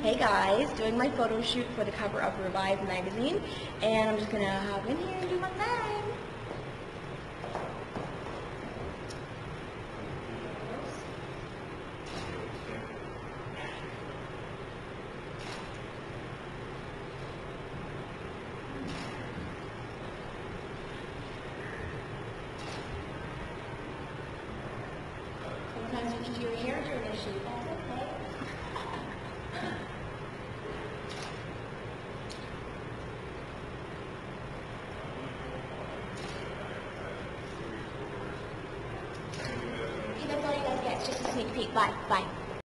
Hey guys, doing my photo shoot for the cover of Revive magazine, and I'm just gonna hop in here and do my thing. Sometimes you do your hair during a shoot,